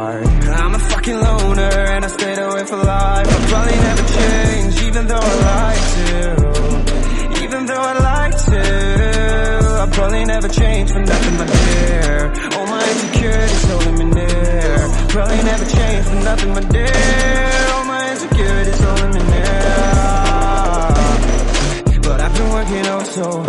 I'm a fucking loner and I stayed away for life. I'll probably never change even though I like to. Even though I like to. I'll probably never change for nothing my dear All my insecurities holding me near. Probably never change for nothing my dear All my insecurities holding me near. But I've been working oh so